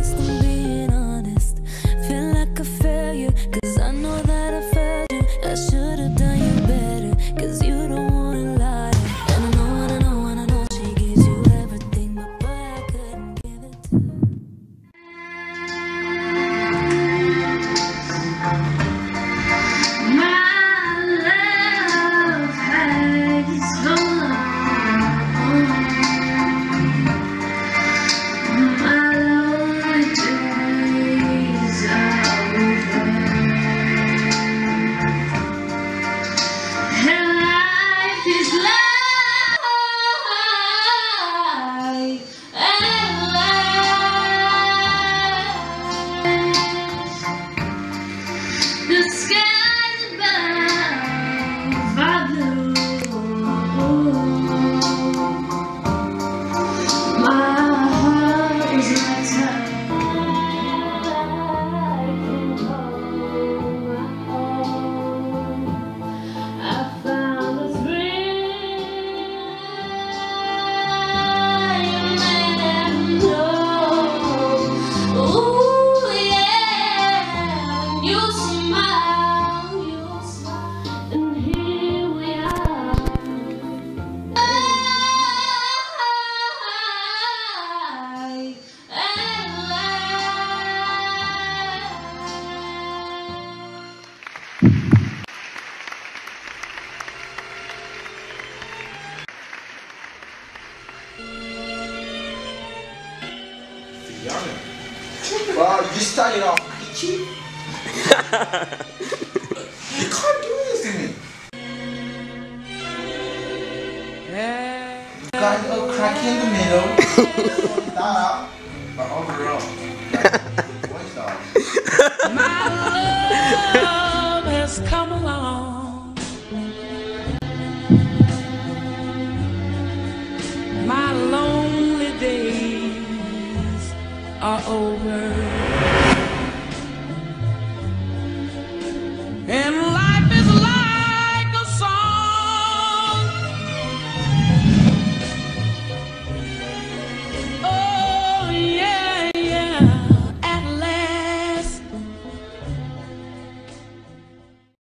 waste Let's. Younger. Well, you started off peachy. you can't do this to me. You got a little cracky in the middle. That out. But overall, are over.